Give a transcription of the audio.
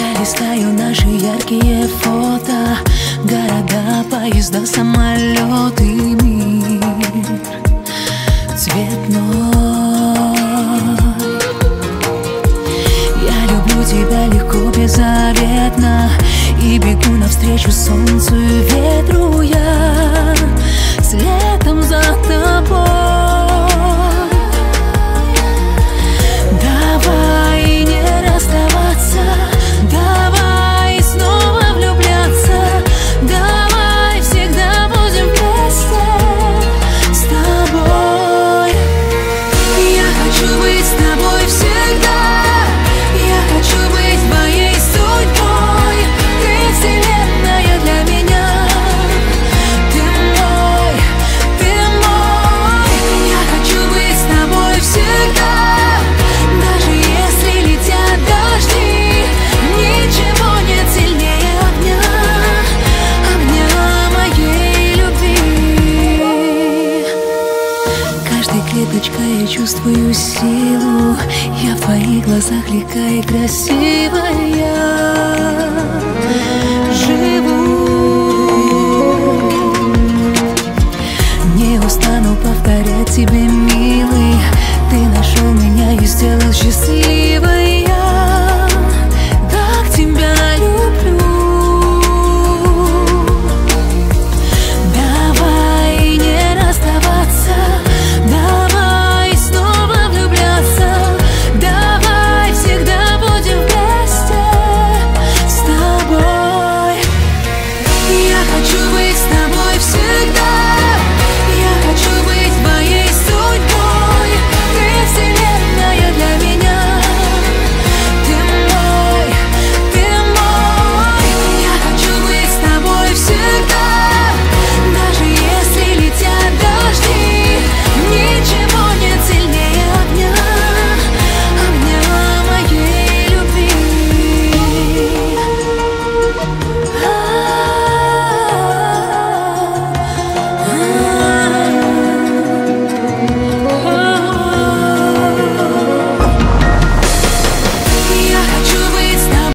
Я листаю наши яркие фото Города, поезда, самолеты, мир Цветной Я люблю тебя легко, беззаветно И бегу навстречу солнцу и ветру каждой клеточкой я чувствую силу. Я в твоих глазах легкая и красивая.